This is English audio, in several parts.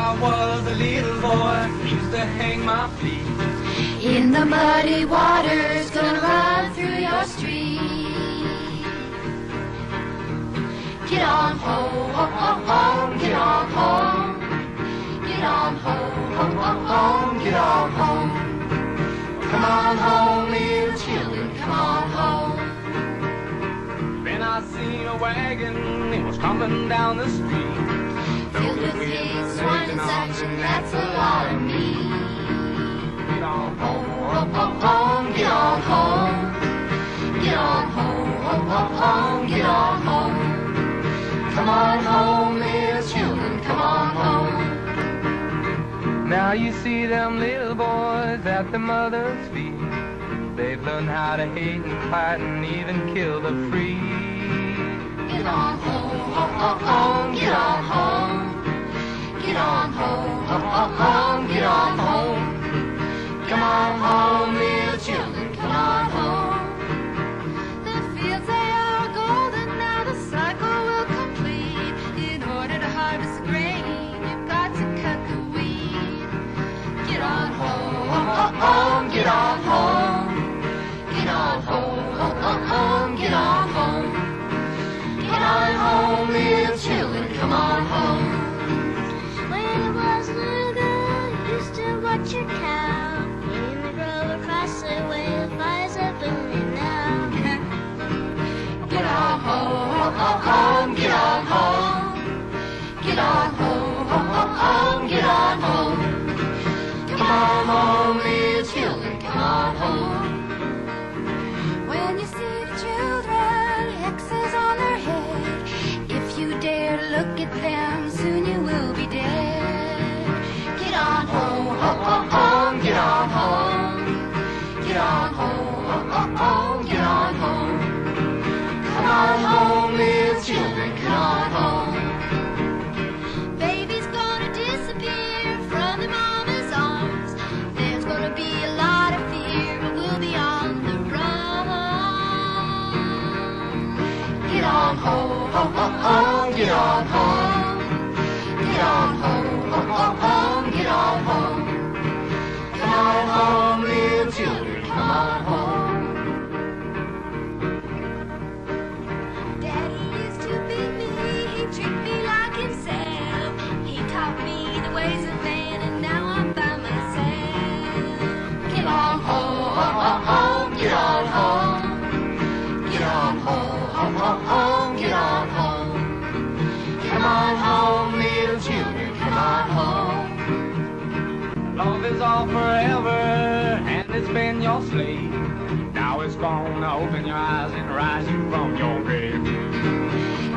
I was a little boy, used to hang my feet. In the muddy waters gonna run through your street. Get on home, home, home, get on home. Get on home, home, home, home, get on home. Come on home, little children, come on home. Then I seen a wagon, it was coming down the street. Filled with swine, and such, and that's a lot of meat. Get on home, Home, home, home, get on home. Get on home, home, home, home, get on home. Come on home, little children, come on home. Now you see them little boys at the mother's feet. They've learned how to hate and fight and even kill the free. Get on home, home, home, home, get on home. On home, home, home, home, get on home. Come on home, little children, come on home. The fields they are golden, now the cycle will complete. In order to harvest grain, get on home. Get on home, home, home, home, get on home. Come on home, little children, come on home. Daddy used to beat me, he treated me like himself. He taught me the ways of man, and now I'm by myself. Get on home, home, home, home, get on home. Get on home, Love is all forever, and it's been your slave. Now it's gonna open your eyes and rise you from your grave.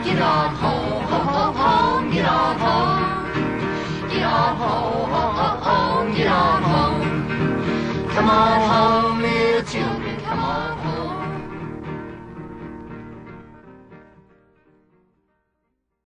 Get on home, home, home, home, get on home. Get on home, home, home, home, get on home. Come on